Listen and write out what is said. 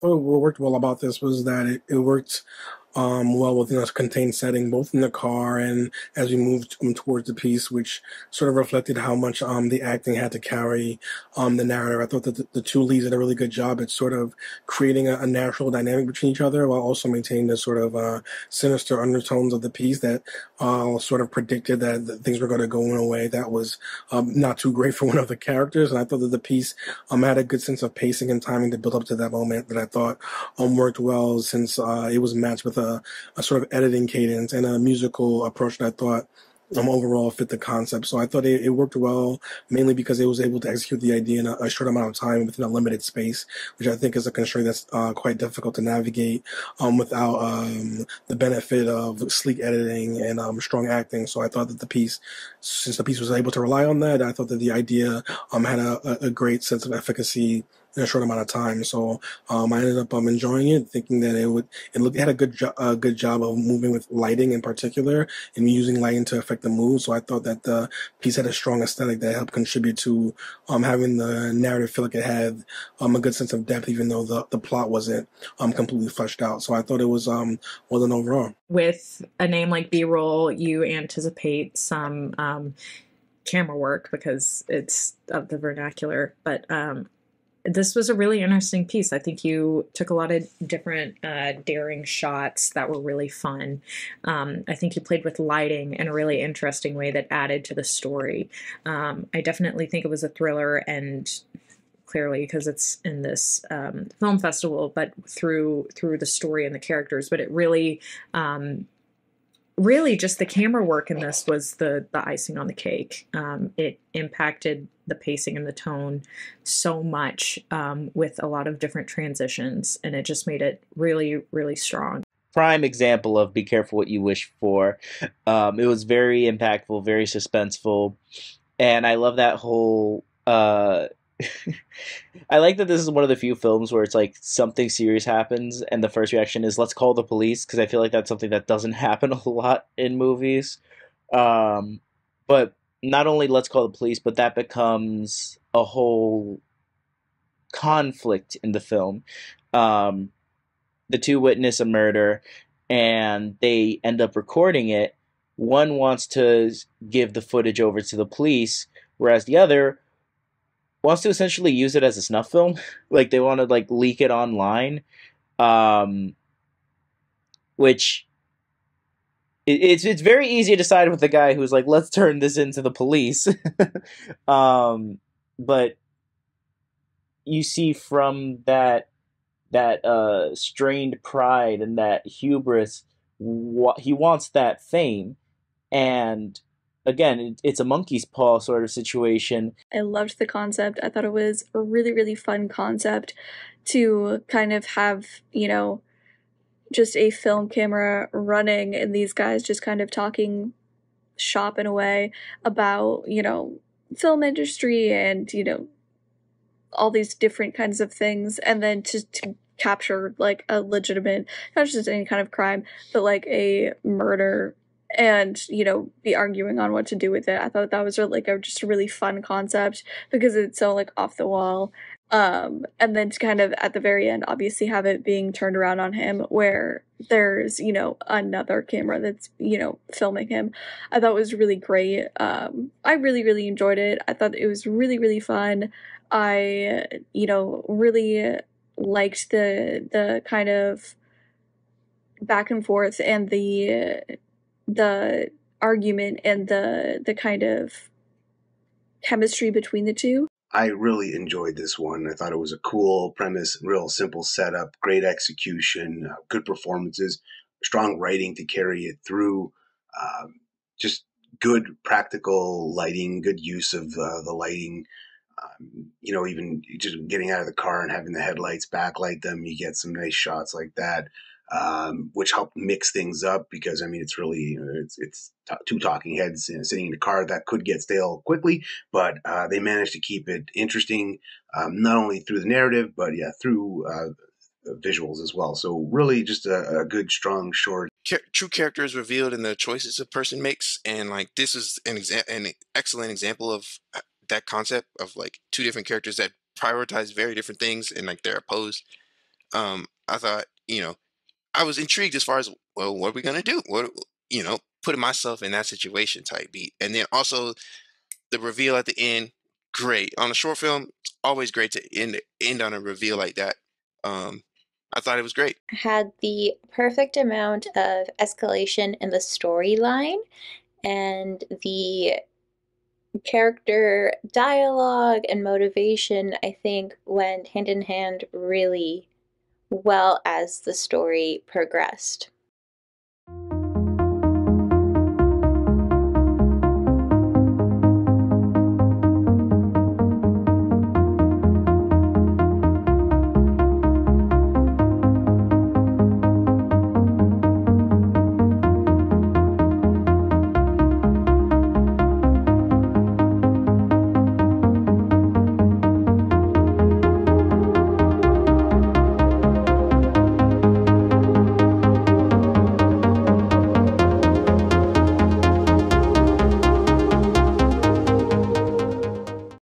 what worked well about this was that it, it worked um, well within a contained setting, both in the car and as we moved um, towards the piece, which sort of reflected how much um, the acting had to carry um, the narrative. I thought that the, the, two leads did a really good job at sort of creating a, a natural dynamic between each other while also maintaining the sort of uh, sinister undertones of the piece that uh, sort of predicted that, that things were going to go in a way that was um, not too great for one of the characters. And I thought that the piece um, had a good sense of pacing and timing to build up to that moment that I thought um, worked well since uh, it was matched with a, a sort of editing cadence and a musical approach that I thought um, overall fit the concept. So I thought it, it, worked well, mainly because it was able to execute the idea in a, a, short amount of time within a limited space, which I think is a constraint that's uh, quite difficult to navigate um, without um, the benefit of sleek editing and um, strong acting. So I thought that the piece, since the piece was able to rely on that, I thought that the idea um, had a, a great sense of efficacy in a short amount of time. So um, I ended up um, enjoying it, thinking that it would it looked it had a good jo- a good job of moving with lighting in particular and using lighting to affect the mood. So I thought that the piece had a strong aesthetic that helped contribute to um, having the narrative feel like it had um, a good sense of depth, even though the, the plot wasn't um, completely fleshed out. So I thought it was um well done overall. With a name like B roll, you anticipate some um, camera work because it's of the vernacular, but um, this was a really interesting piece. I think you took a lot of different uh, daring shots that were really fun. Um, I think you played with lighting in a really interesting way that added to the story. Um, I definitely think it was a thriller and clearly because it's in this um, film festival, but through through the story and the characters. But it really um, really just the camera work in this was the the icing on the cake. Um, it impacted the pacing and the tone so much um, with a lot of different transitions, and it just made it really really strong. Prime example of be careful what you wish for. Um, it was very impactful, very suspenseful, and I love that whole uh, I like that this is one of the few films where it's like something serious happens and the first reaction is let's call the police because I feel like that's something that doesn't happen a lot in movies. Um, but not only let's call the police, but that becomes a whole conflict in the film. Um, the two witness a murder and they end up recording it. One wants to give the footage over to the police, whereas the other wants to essentially use it as a snuff film. like they want to like leak it online, um, which it, it's it's very easy to decide with the guy who's like, let's turn this into the police. um, but you see from that that uh, strained pride and that hubris, what he wants that fame, and again, it's a monkey's paw sort of situation. I loved the concept. I thought it was a really, really fun concept to kind of have, you know, just a film camera running and these guys just kind of talking shop in a way about, you know, film industry and, you know, all these different kinds of things and then to, to capture like a legitimate not just any kind of crime but like a murder and you know be arguing on what to do with it. I thought that was like a just a really fun concept because it's so like off the wall. Um and then to kind of at the very end obviously have it being turned around on him where there's you know another camera that's you know filming him. I thought was really great. Um i really really enjoyed it. I thought it was really really fun. I you know really liked the the kind of back and forth and the the argument and the the kind of chemistry between the two. I really enjoyed this one. I thought it was a cool premise, real simple setup, great execution, uh, good performances, strong writing to carry it through. Um, just good practical lighting, good use of uh, the lighting. Um, you know, even just getting out of the car and having the headlights backlight them, you get some nice shots like that um, which helped mix things up because I mean it's really it's it's t- two talking heads you know, sitting in a car that could get stale quickly, but uh, they managed to keep it interesting um, not only through the narrative but yeah through uh, visuals as well. So really just a, a good strong short. True character is revealed in the choices a person makes, and like this is an exa- an excellent example of uh, that concept of like two different characters that prioritize very different things and like they're opposed Um, I thought, you know, I was intrigued as far as well, what are we gonna do? What you know, putting myself in that situation type beat, and then also the reveal at the end, great on a short film. Always great to end end on a reveal like that. Um, I thought it was great. Had the perfect amount of escalation in the storyline and the character dialogue and motivation, I think, went hand in hand really well as the story progressed.